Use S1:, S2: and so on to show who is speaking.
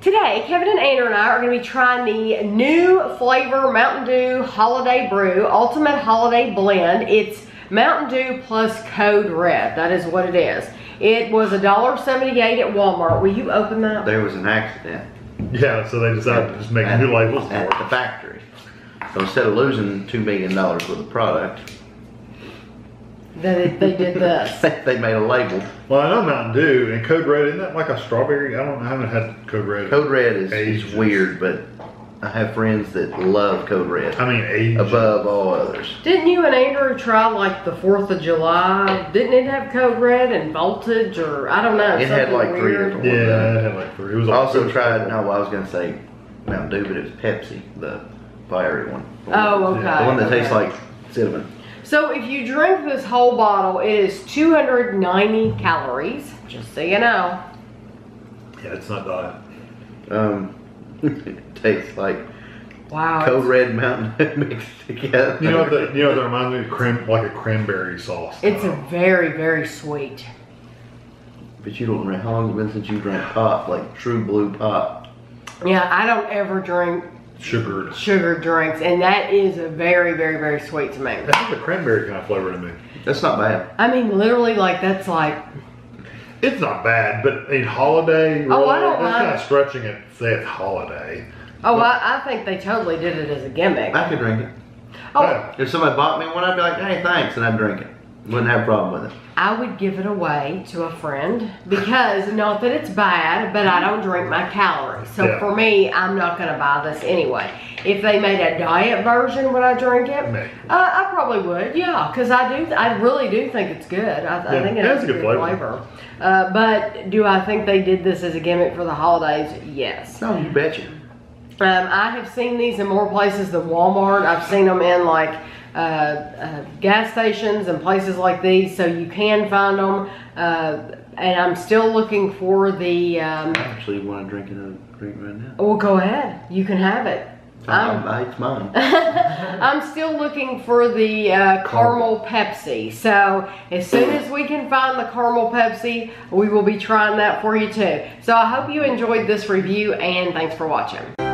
S1: Today, Kevin and Andrew and I are going to be trying the new flavor Mountain Dew Holiday Brew Ultimate Holiday Blend. It's Mountain Dew plus Code Red. That is what it is. It was $1.78 at Walmart. Will you open that?
S2: There was an accident
S3: Yeah, so they decided to just make
S2: at,
S3: new labels for
S2: at
S3: it.
S2: the factory. So instead of losing $2 million worth of product,
S1: They, they did this.
S2: they made a label.
S3: Well, I know Mountain Dew and Code Red. Isn't that like a strawberry? I don't. I haven't had Code Red.
S2: Code Red is, is weird, but I have friends that love Code Red
S3: I mean, age.
S2: above all others.
S1: Didn't you and Andrew try like the 4th of July? Didn't it have Code Red and Voltage or I don't know?
S2: It had
S1: something
S2: like three
S1: weird?
S2: different
S3: Yeah, it had like three. It was
S2: I
S3: like
S2: also tried,
S3: purple.
S2: no, I was going to say Mountain Dew, but it was Pepsi, the fiery one.
S1: Oh, okay.
S2: The one that tastes like cinnamon.
S1: So if you drink this whole bottle, it is 290 calories, just so you know.
S3: Yeah, it's not diet.
S2: Um, it tastes like
S1: Wow.
S2: Code Red Mountain mixed together.
S3: You know what? The, you know that reminds me of? Cran, like a cranberry sauce.
S1: It's a very, very sweet.
S2: But you don't drink, how long has it been since you drank pop, like true blue pop?
S1: Yeah, I don't ever drink
S3: sugar.
S1: sugar drinks, and that is a very, very, very sweet to me.
S3: That has a cranberry kind of flavor to me.
S2: That's not bad.
S1: I mean, literally, like, that's like,
S3: It's not bad, but in holiday,
S1: Oh, I don't
S3: that's
S1: mind.
S3: kind of stretching it. to Say it's holiday.
S1: oh, I, I think they totally did it as a gimmick.
S2: I could drink it.
S1: Oh,
S3: Yeah.
S2: If somebody bought me one, I'd be like, hey, thanks, and I'd drink it. Wouldn't have a problem with it.
S1: I would give it away to a friend because not that it's bad, but I don't drink my calories. So
S3: Yeah.
S1: for me, I'm not going to buy this anyway. If they made a diet version, would I drink it?
S3: Maybe.
S1: Uh, I probably would, yeah, because I do. I really do think it's good. I, I think it has a good flavor. Uh, but do I think they did this as a gimmick for the holidays? Yes.
S2: No, you betcha.
S1: Um, I have seen these in more places than Walmart. I've seen them in like uh, uh, gas stations and places like these, so you can find them. Uh, and I'm still looking for the. Um,
S2: I actually want to drink another drink right now.
S1: well, go ahead. You can have it. I'm,
S2: it's mine.
S1: I'm still looking for the uh, caramel Pepsi. So as soon as we can find the caramel Pepsi, we will be trying that for you too. So I hope you enjoyed this review and thanks for watching.